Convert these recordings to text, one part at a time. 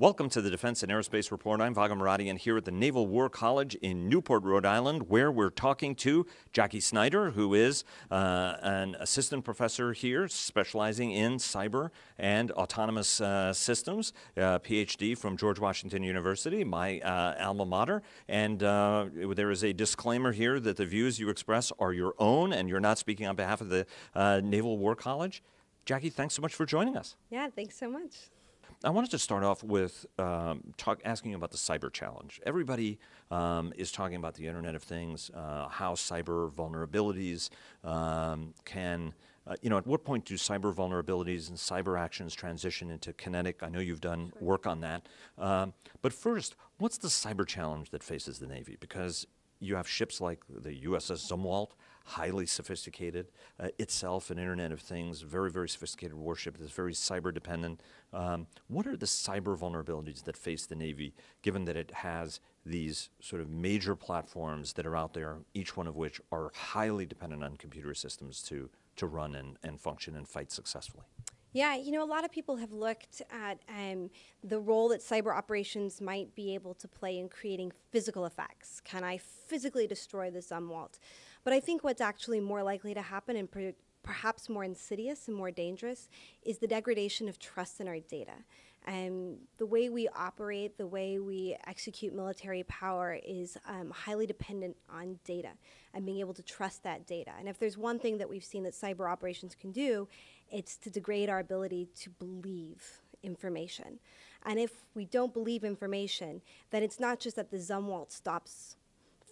Welcome to the Defense and Aerospace Report. I'm Vago Muradian here at the Naval War College in Newport, Rhode Island, where we're talking to Jackie Schneider, who is uh, an assistant professor here specializing in cyber and autonomous uh, systems, uh, PhD from George Washington University, my uh, alma mater. And uh, there is a disclaimer here that the views you express are your own and you're not speaking on behalf of the Naval War College. Jackie, thanks so much for joining us. Yeah, thanks so much. I wanted to start off with um, talk, asking about the cyber challenge. Everybody um, is talking about the Internet of Things, uh, how cyber vulnerabilities um, can, uh, you know, at what point do cyber vulnerabilities and cyber actions transition into kinetic? I know you've done work on that. Um, but first, what's the cyber challenge that faces the Navy? Because you have ships like the USS Zumwalt, highly sophisticated, uh, itself an Internet of Things, very, very sophisticated warship that's very cyber dependent. Um, what are the cyber vulnerabilities that face the Navy, given that it has these sort of major platforms that are out there, each one of which are highly dependent on computer systems to, to run and, and function and fight successfully? Yeah, you know, a lot of people have looked at um, the role that cyber operations might be able to play in creating physical effects. Can I physically destroy the Zumwalt? But I think what's actually more likely to happen and per perhaps more insidious and more dangerous is the degradation of trust in our data. Um, the way we operate, the way we execute military power is um, highly dependent on data and being able to trust that data. And if there's one thing that we've seen that cyber operations can do, it's to degrade our ability to believe information. And if we don't believe information, then it's not just that the Zumwalt stops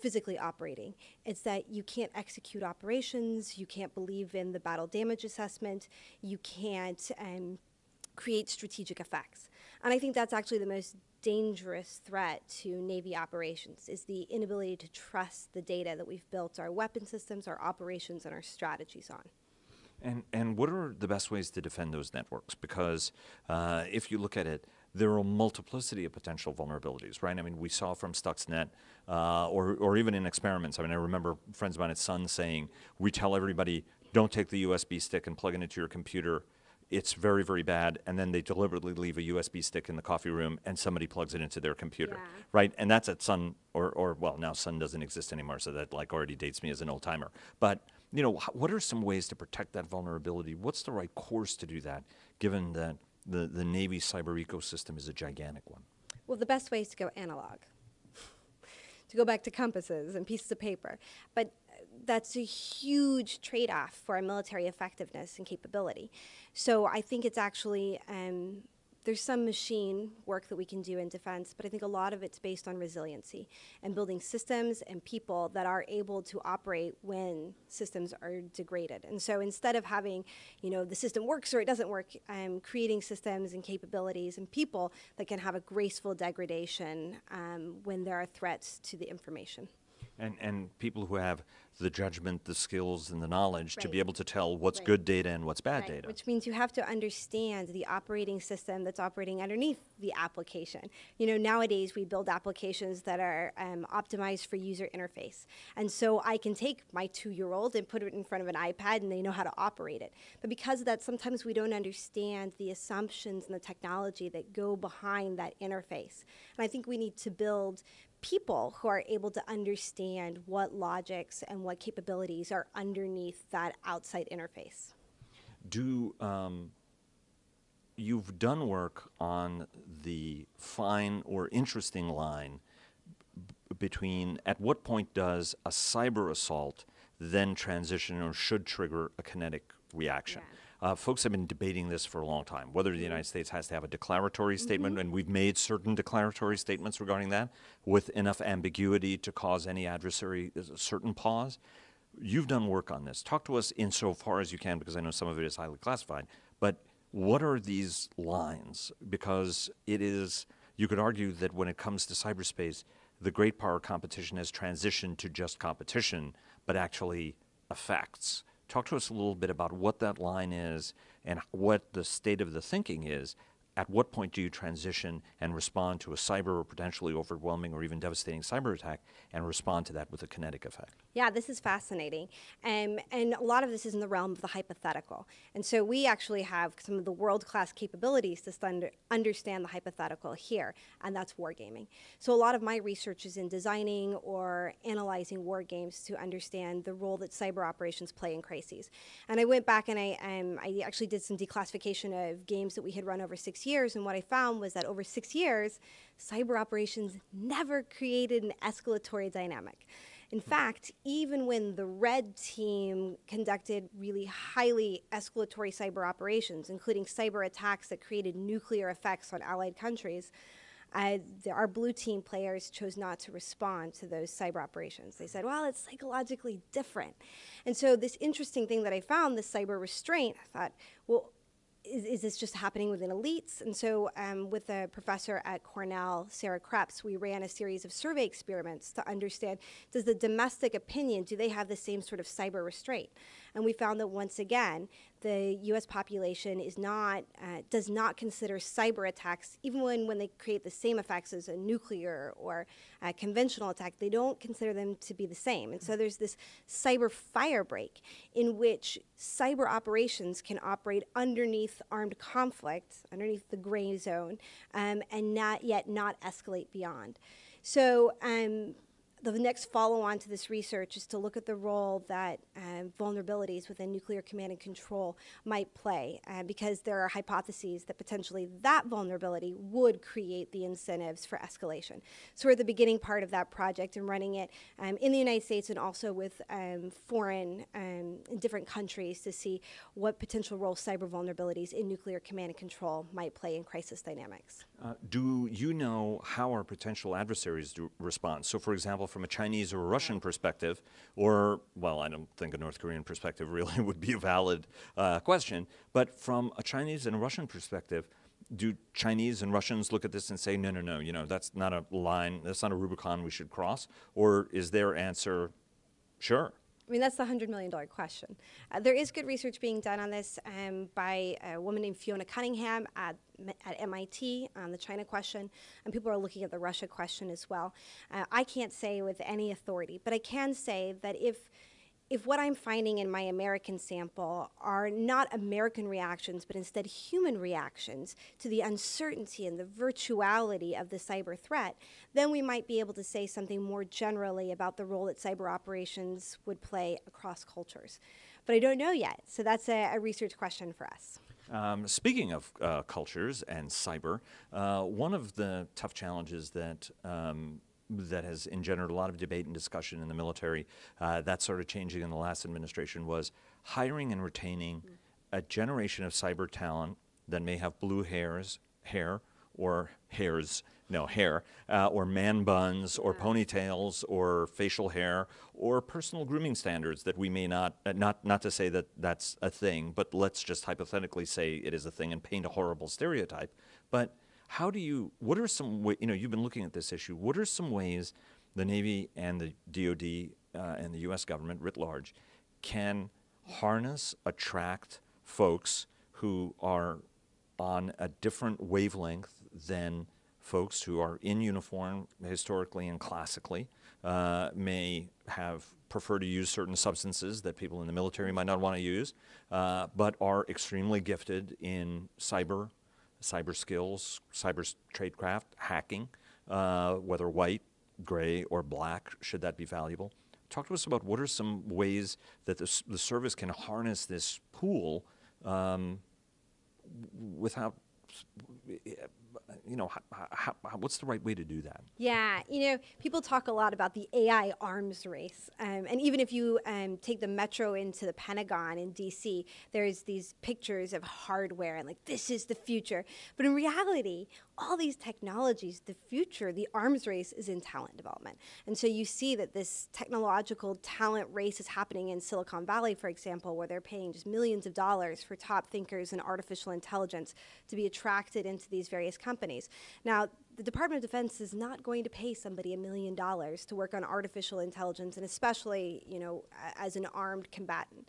physically operating. It's that you can't execute operations, you can't believe in the battle damage assessment, you can't um, create strategic effects. And I think that's actually the most dangerous threat to Navy operations is the inability to trust the data that we've built our weapon systems, our operations, and our strategies on. And, and what are the best ways to defend those networks? Because uh, if you look at it, there are a multiplicity of potential vulnerabilities, right? I mean, we saw from Stuxnet, uh, or, or even in experiments. I mean, I remember friends of mine at Sun saying, we tell everybody, don't take the USB stick and plug it into your computer. It's very, very bad. And then they deliberately leave a USB stick in the coffee room and somebody plugs it into their computer, Yeah. right? And that's at Sun, or, or well, now Sun doesn't exist anymore, so that like already dates me as an old timer. But you know, what are some ways to protect that vulnerability? What's the right course to do that, given that the, the Navy cyber ecosystem is a gigantic one? Well, the best way is to go analog, to go back to compasses and pieces of paper. But uh, that's a huge trade off for our military effectiveness and capability. So I think it's actually, um, there's some machine work that we can do in defense, but I think a lot of it's based on resiliency and building systems and people that are able to operate when systems are degraded. And so instead of having, you know, the system works or it doesn't work, um, creating systems and capabilities and people that can have a graceful degradation um, when there are threats to the information. And, and people who have the judgment, the skills, and the knowledge to be Right. able to tell what's Right. good data and what's bad Right, data. Which means you have to understand the operating system that's operating underneath the application. You know, nowadays we build applications that are um, optimized for user interface. And so I can take my two year old and put it in front of an iPad and they know how to operate it. But because of that, sometimes we don't understand the assumptions and the technology that go behind that interface. And I think we need to build people who are able to understand what logics and what capabilities are underneath that outside interface. Do um, you've done work on the fine or interesting line b- between at what point does a cyber assault then transition or should trigger a kinetic reaction? Uh, folks have been debating this for a long time, whether the United States has to have a declaratory mm-hmm. statement, and we've made certain declaratory statements regarding that with enough ambiguity to cause any adversary a certain pause. You've done work on this. Talk to us insofar as you can, because I know some of it is highly classified. But what are these lines? Because it is, you could argue that when it comes to cyberspace, the great power competition has transitioned to just competition, but actually uh, effects. Talk to us a little bit about what that line is and what the state of the thinking is at what point do you transition and respond to a cyber or potentially overwhelming or even devastating cyber attack and respond to that with a kinetic effect? Yeah, this is fascinating. Um, and a lot of this is in the realm of the hypothetical. And so we actually have some of the world class capabilities to st- understand the hypothetical here, and that's wargaming. So a lot of my research is in designing or analyzing war games to understand the role that cyber operations play in crises. And I went back and I, um, I actually did some declassification of games that we had run over six years, and what I found was that over six years, cyber operations never created an escalatory dynamic. In fact, even when the red team conducted really highly escalatory cyber operations, including cyber attacks that created nuclear effects on allied countries, uh, the, our blue team players chose not to respond to those cyber operations. They said, well, it's psychologically different. And so, this interesting thing that I found, this cyber restraint, I thought, well, is, is, this just happening within elites? And so, um, with a professor at Cornell, Sarah Kreps, we ran a series of survey experiments to understand does the domestic opinion, do they have the same sort of cyber restraint? And we found that once again, the U.S. population is not uh, does not consider cyber attacks, even when, when they create the same effects as a nuclear or a conventional attack, they don't consider them to be the same. And so there's this cyber fire break in which cyber operations can operate underneath armed conflict, underneath the gray zone, um, and not yet not escalate beyond. So um, the next follow on to this research is to look at the role that um, vulnerabilities within nuclear command and control might play, uh, because there are hypotheses that potentially that vulnerability would create the incentives for escalation. So we're at the beginning part of that project and running it um, in the United States and also with um, foreign um, different countries to see what potential role cyber vulnerabilities in nuclear command and control might play in crisis dynamics. Uh, do you know how our potential adversaries do respond? So, for example, from a Chinese or a Russian perspective, or, well, I don't think a North Korean perspective really would be a valid uh, question, but from a Chinese and a Russian perspective, do Chinese and Russians look at this and say, no, no, no, you know, that's not a line, that's not a Rubicon we should cross? Or is their answer, sure? I mean, that's the $100 million question. Uh, there is good research being done on this um, by a woman named Fiona Cunningham at, at MIT on the China question, and people are looking at the Russia question as well. Uh, I can't say with any authority, but I can say that if if what I'm finding in my American sample are not American reactions, but instead human reactions to the uncertainty and the virtuality of the cyber threat, then we might be able to say something more generally about the role that cyber operations would play across cultures. But I don't know yet, so that's a, a research question for us. Um, speaking of uh, cultures and cyber, uh, one of the tough challenges that um, that has engendered a lot of debate and discussion in the military, uh, that started changing in the last administration, was hiring and retaining a generation of cyber talent that may have blue hairs, hair, or hairs, no, hair, uh, or man buns, or ponytails, or facial hair, or personal grooming standards that we may not, uh, not, not to say that that's a thing, but let's just hypothetically say it is a thing and paint a horrible stereotype. But how do you, what are some, way, you know, you've been looking at this issue, what are some ways the Navy and the DoD uh, and the US government writ large can harness, attract folks who are on a different wavelength than folks who are in uniform historically and classically, uh, may have prefer to use certain substances that people in the military might not want to use, uh, but are extremely gifted in cyber cyber skills, cyber tradecraft, hacking, uh, whether white, gray, or black, should that be valuable? Talk to us about what are some ways that the, the service can harness this pool um, without you know, how, how, what's the right way to do that? Yeah, you know, people talk a lot about the AI arms race. Um, and even if you um, take the metro into the Pentagon in DC, there's these pictures of hardware and like, this is the future. But in reality, all these technologies, the future, the arms race is in talent development. And so you see that this technological talent race is happening in Silicon Valley, for example, where they're paying just millions of dollars for top thinkers in artificial intelligence to be attracted into these various companies. Now, the Department of Defense is not going to pay somebody a million dollars to work on artificial intelligence, and especially, you know, as an armed combatant.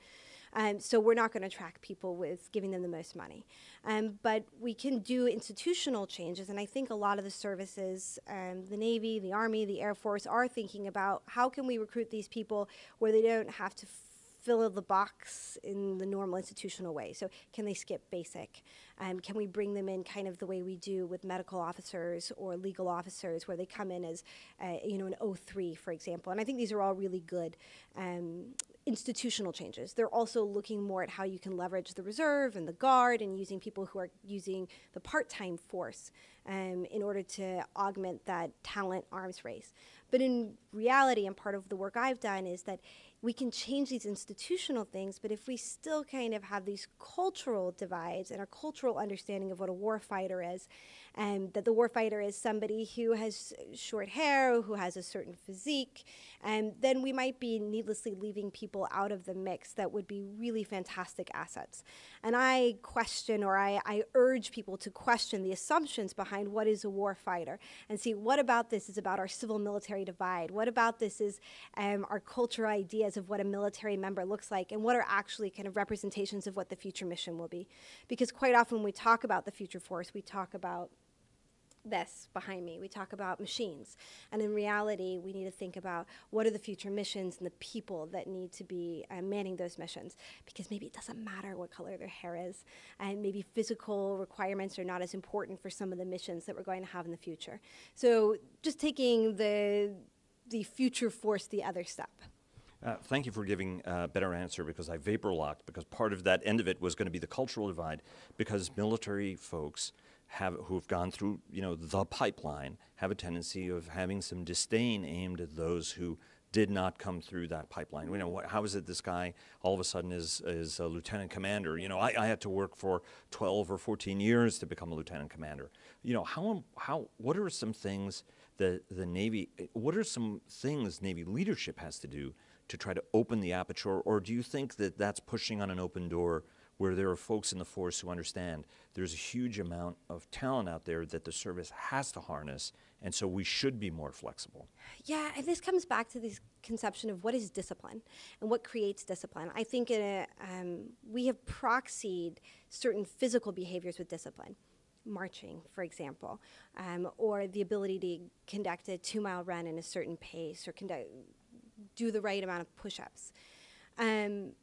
Um, so we're not going to attract people with giving them the most money. Um, but we can do institutional changes, and I think a lot of the services, um, the Navy, the Army, the Air Force, are thinking about how can we recruit these people where they don't have to fill the box in the normal institutional way. So, can they skip basic? Um, can we bring them in kind of the way we do with medical officers or legal officers, where they come in as, uh, you know, an O3, for example? And I think these are all really good um, institutional changes. They're also looking more at how you can leverage the reserve and the guard and using people who are using the part time force um, in order to augment that talent arms race. But in reality, and part of the work I've done is that we can change these institutional things, but if we still kind of have these cultural divides and our cultural understanding of what a warfighter is, and that the warfighter is somebody who has short hair, who has a certain physique, and then we might be needlessly leaving people out of the mix that would be really fantastic assets. And I question or I, I urge people to question the assumptions behind what is a warfighter and see what about this is about our civil military divide? What about this is um, our cultural ideas of what a military member looks like and what are actually kind of representations of what the future mission will be? Because quite often when we talk about the future force, we talk about this behind me. We talk about machines. And in reality, we need to think about what are the future missions and the people that need to be uh, manning those missions. Because maybe it doesn't matter what color their hair is. And maybe physical requirements are not as important for some of the missions that we're going to have in the future. So just taking the, the future force the other step. Uh, thank you for giving a better answer because I vapor locked because part of that end of it was going to be the cultural divide because military folks have who've gone through you know the pipeline have a tendency of having some disdain aimed at those who did not come through that pipeline. You know, how is it this guy all of a sudden is, is a lieutenant commander? You know, I, I had to work for 12 or 14 years to become a lieutenant commander. You know, how, how, what are some things that the Navy, what are some things Navy leadership has to do to try to open the aperture? Or do you think that that's pushing on an open door where there are folks in the force who understand there's a huge amount of talent out there that the service has to harness, and so we should be more flexible. Yeah, and this comes back to this conception of what is discipline and what creates discipline. I think a, um, we have proxied certain physical behaviors with discipline. Marching, for example, um, or the ability to conduct a two mile run in a certain pace or conduct, do the right amount of push ups. Um,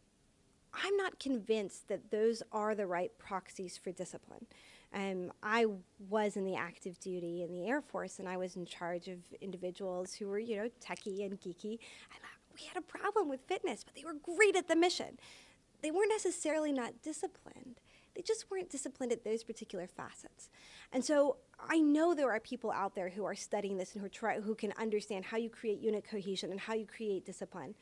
I'm not convinced that those are the right proxies for discipline. Um, I was in the active duty in the Air Force, and I was in charge of individuals who were, you know, techie and geeky. And we had a problem with fitness, but they were great at the mission. They weren't necessarily not disciplined. They just weren't disciplined at those particular facets. And so I know there are people out there who are studying this and who, try, who can understand how you create unit cohesion and how you create discipline.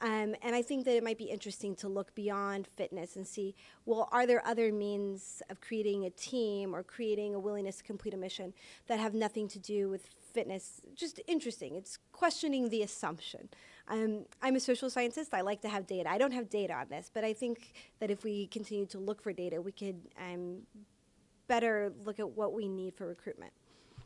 Um, and I think that it might be interesting to look beyond fitness and see well, are there other means of creating a team or creating a willingness to complete a mission that have nothing to do with fitness? Just interesting. It's questioning the assumption. Um, I'm a social scientist. I like to have data. I don't have data on this, but I think that if we continue to look for data, we could um, better look at what we need for recruitment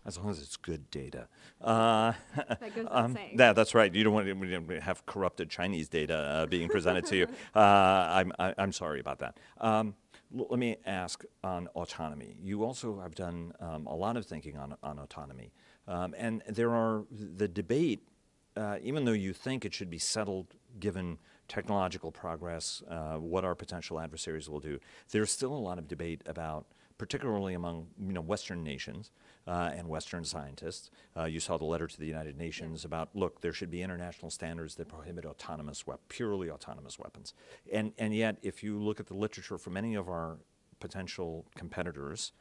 as long as it's good data. Uh, that goes um, saying. Yeah, that's right. You don't want to have corrupted Chinese data uh, being presented to you. Uh, I'm, I, am i am sorry about that. Um, l- let me ask on autonomy. You also have done um, a lot of thinking on, on autonomy. Um, and there are the debate, uh, even though you think it should be settled given technological progress, uh, what our potential adversaries will do, there's still a lot of debate about particularly among you know Western nations uh, and Western scientists. Uh, you saw the letter to the United Nations about look, there should be international standards that prohibit autonomous, purely autonomous weapons. And and yet, if you look at the literature from many of our potential competitors,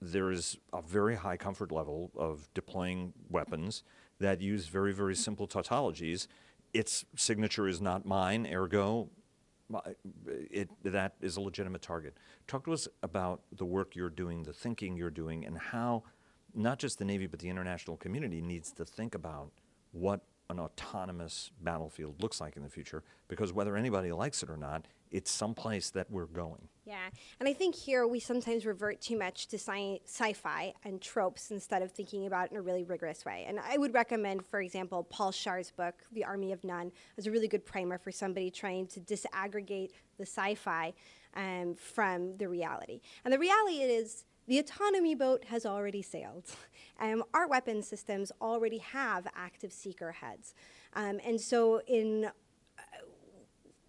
there is a very high comfort level of deploying weapons that use very very simple tautologies. Its signature is not mine, ergo it, that is a legitimate target. Talk to us about the work you're doing, the thinking you're doing, and how not just the Navy but the international community needs to think about what an autonomous battlefield looks like in the future. Because whether anybody likes it or not, it's someplace that we're going. Yeah, and I think here we sometimes revert too much to sci- sci-fi and tropes instead of thinking about it in a really rigorous way. And I would recommend, for example, Paul Scharre's book, The Army of None, as a really good primer for somebody trying to disaggregate the sci-fi um, from the reality. And the reality is the autonomy boat has already sailed. Um, our weapon systems already have active seeker heads. Um, and so in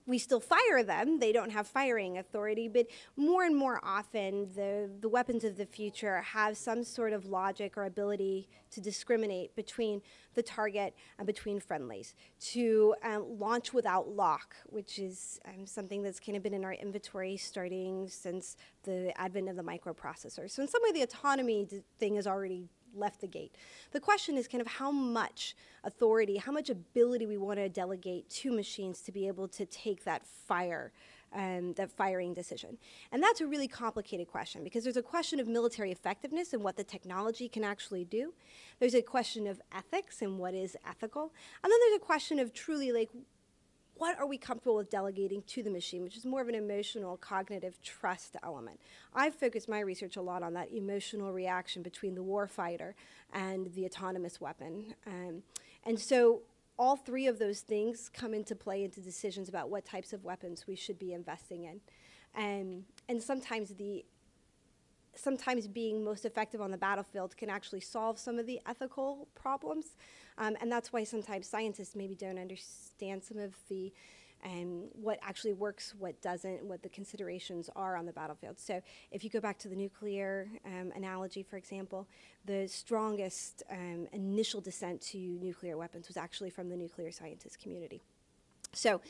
we still fire them. They don't have firing authority, but more and more often, the, the weapons of the future have some sort of logic or ability to discriminate between the target and between friendlies, to um, launch without lock, which is um, something that's kind of been in our inventory starting since the advent of the microprocessor. So, in some way, the autonomy thing is already left the gate. The question is kind of how much authority, how much ability we want to delegate to machines to be able to take that fire. Um, that firing decision. And that's a really complicated question because there's a question of military effectiveness and what the technology can actually do. There's a question of ethics and what is ethical. And then there's a question of truly like what are we comfortable with delegating to the machine, which is more of an emotional, cognitive trust element. I've focused my research a lot on that emotional reaction between the warfighter and the autonomous weapon. Um, and so all three of those things come into play into decisions about what types of weapons we should be investing in. Um, and sometimes the sometimes being most effective on the battlefield can actually solve some of the ethical problems. Um, and that's why sometimes scientists maybe don't understand some of the um, what actually works, what doesn't, what the considerations are on the battlefield. So, if you go back to the nuclear um, analogy, for example, the strongest um, initial descent to nuclear weapons was actually from the nuclear scientist community. So,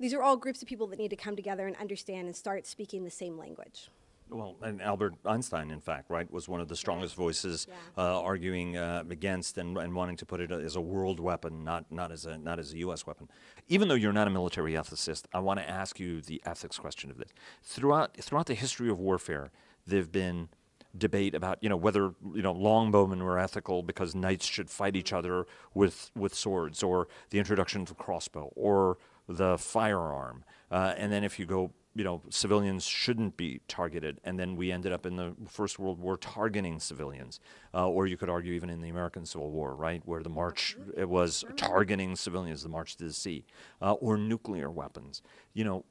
these are all groups of people that need to come together and understand and start speaking the same language. Well, and Albert Einstein, in fact, right, was one of the strongest voices Yeah. uh, arguing uh, against and, and wanting to put it as a world weapon, not not as a not as a U.S. weapon. Even though you're not a military ethicist, I want to ask you the ethics question of this. Throughout throughout the history of warfare, there've been debate about you know whether you know longbowmen were ethical because knights should fight each other with with swords, or the introduction of the crossbow, or the firearm. Uh, and then if you go you know, civilians shouldn't be targeted. And then we ended up in the First World War targeting civilians. Uh, or you could argue even in the American Civil War, right, where the march it was targeting civilians, the March to the Sea, uh, or nuclear weapons. You know,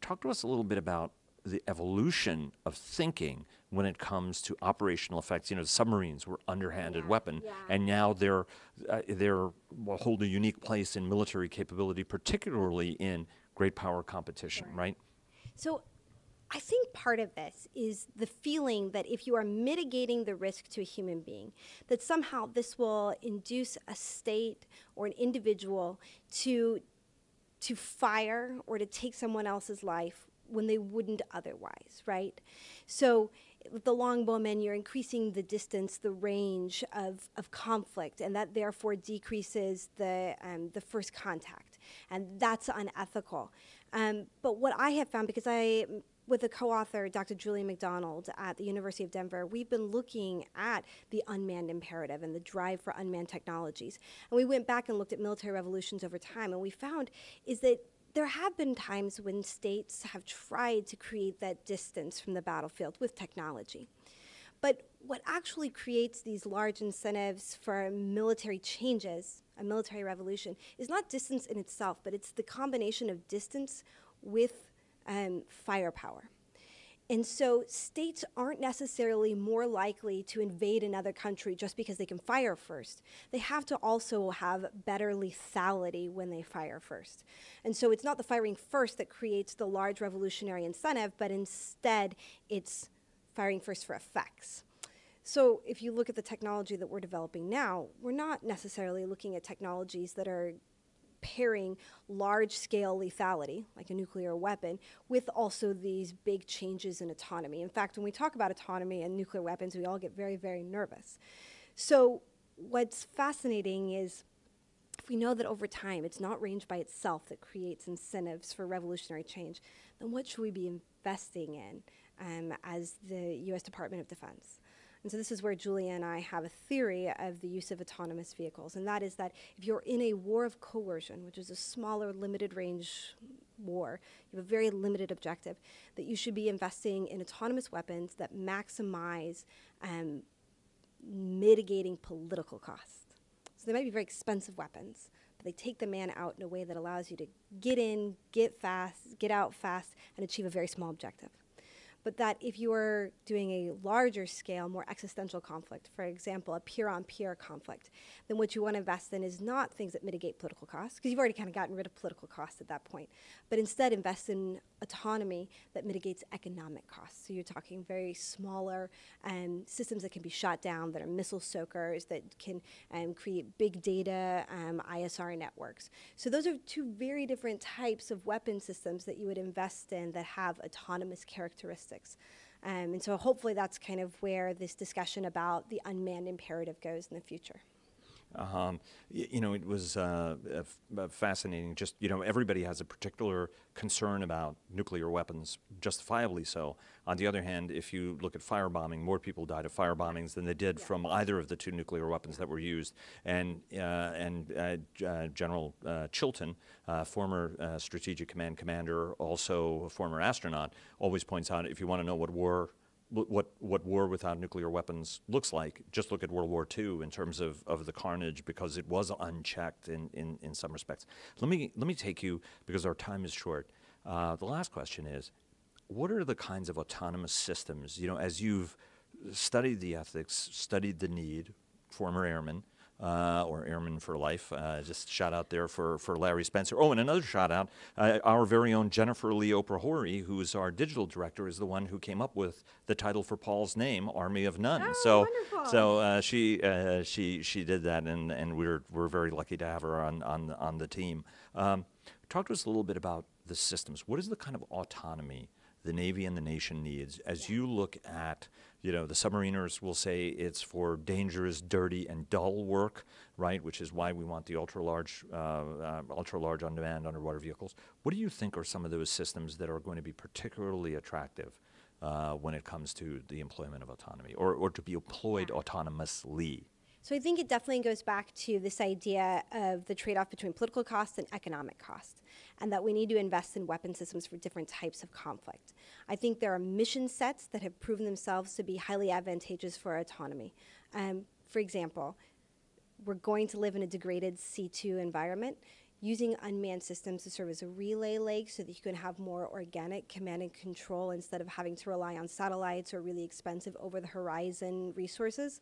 talk to us a little bit about the evolution of thinking when it comes to operational effects. You know, submarines were underhanded Yeah, weapon, yeah. and now they're uh, they're hold a unique place in military capability, particularly in great power competition, right? So I think part of this is the feeling that if you are mitigating the risk to a human being, that somehow this will induce a state or an individual to to fire or to take someone else's life when they wouldn't otherwise, right? So with the longbowmen, you're increasing the distance, the range of, of conflict, and that therefore decreases the, um, the first contact. And that's unethical. Um, but what I have found, because I, with a co author, Dr. Julie Macdonald at the University of Denver, we've been looking at the unmanned imperative and the drive for unmanned technologies. And we went back and looked at military revolutions over time, and we found is that there have been times when states have tried to create that distance from the battlefield with technology. But what actually creates these large incentives for military changes, a military revolution, is not distance in itself, but it's the combination of distance with um, firepower. And so states aren't necessarily more likely to invade another country just because they can fire first. They have to also have better lethality when they fire first. And so it's not the firing first that creates the large revolutionary incentive, but instead it's firing first for effects. So if you look at the technology that we're developing now, we're not necessarily looking at technologies that are pairing large scale lethality, like a nuclear weapon, with also these big changes in autonomy. In fact, when we talk about autonomy and nuclear weapons, we all get very, very nervous. So, what's fascinating is if we know that over time it's not range by itself that creates incentives for revolutionary change, then what should we be investing in um, as the US Department of Defense? And so this is where Julia and I have a theory of the use of autonomous vehicles, and that is that if you're in a war of coercion, which is a smaller, limited range war, you have a very limited objective, that you should be investing in autonomous weapons that maximize um, mitigating political costs. So they might be very expensive weapons, but they take the man out in a way that allows you to get in, get fast, get out fast, and achieve a very small objective but that if you are doing a larger scale, more existential conflict, for example, a peer on peer conflict, then what you want to invest in is not things that mitigate political costs, because you've already kind of gotten rid of political costs at that point, but instead invest in autonomy that mitigates economic costs. So you're talking very smaller um, systems that can be shot down, that are missile soakers, that can um, create big data um, ISR networks. So those are two very different types of weapon systems that you would invest in that have autonomous characteristics. Um, and so hopefully that's kind of where this discussion about the unmanned imperative goes in the future. Um, you know, it was uh, uh, fascinating. Just you know, everybody has a particular concern about nuclear weapons, justifiably so. On the other hand, if you look at firebombing, more people died of fire bombings than they did yeah. from either of the two nuclear weapons that were used. And uh, and uh, uh, General Chilton, former Strategic Command commander, also a former astronaut, always points out if you want to know what war what what war without nuclear weapons looks like. Just look at World War II in terms of, of the carnage because it was unchecked in, in, in some respects. Let me let me take you because our time is short. Uh, the last question is, what are the kinds of autonomous systems? You know, as you've studied the ethics, studied the need, former airman, uh, or Airmen for Life. Uh, just shout out there for, for Larry Spencer. Oh, and another shout out uh, our very own Jennifer Leo Prohori, who is our digital director, is the one who came up with the title for Paul's name, Army of None. Oh, so, wonderful. so uh, she uh, she she did that, and, and we're we're very lucky to have her on on on the team. Um, talk to us a little bit about the systems. What is the kind of autonomy the Navy and the nation needs as you look at you know, the submariners will say it's for dangerous, dirty, and dull work, right? Which is why we want the ultra large, uh, uh, ultra large on-demand underwater vehicles. What do you think are some of those systems that are going to be particularly attractive uh, when it comes to the employment of autonomy, or, or to be employed autonomously? So I think it definitely goes back to this idea of the trade off between political cost and economic cost, and that we need to invest in weapon systems for different types of conflict. I think there are mission sets that have proven themselves to be highly advantageous for autonomy. Um, for example, we're going to live in a degraded C2 environment. Using unmanned systems to serve as a relay leg so that you can have more organic command and control instead of having to rely on satellites or really expensive over the horizon resources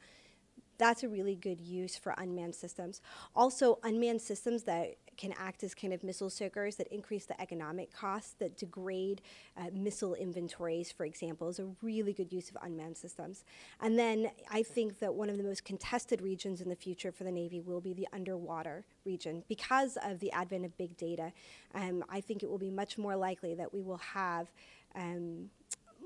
that's a really good use for unmanned systems. Also, unmanned systems that can act as kind of missile soakers that increase the economic costs, that degrade uh, missile inventories, for example, is a really good use of unmanned systems. And then I think that one of the most contested regions in the future for the Navy will be the underwater region. Because of the advent of big data, um, I think it will be much more likely that we will have um,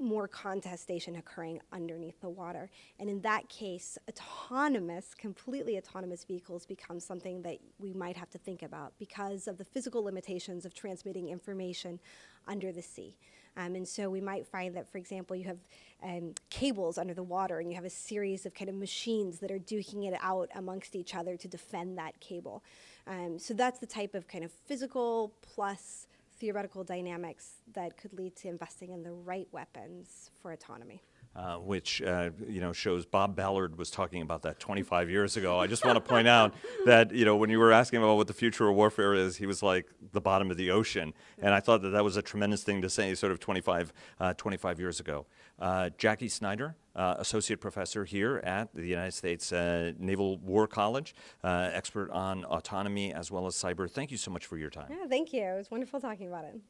more contestation occurring underneath the water. And in that case, autonomous, completely autonomous vehicles become something that we might have to think about because of the physical limitations of transmitting information under the sea. Um, and so we might find that, for example, you have um, cables under the water and you have a series of kind of machines that are duking it out amongst each other to defend that cable. Um, so that's the type of kind of physical plus theoretical dynamics that could lead to investing in the right weapons for autonomy. Uh, which uh, you know shows Bob Ballard was talking about that 25 years ago. I just want to point out that you know when you were asking about what the future of warfare is, he was like the bottom of the ocean, and I thought that that was a tremendous thing to say, sort of 25, uh, 25 years ago. Uh, Jackie Schneider, uh, associate professor here at the United States uh, Naval War College, expert on autonomy as well as cyber. Thank you so much for your time. Yeah, thank you. It was wonderful talking about it.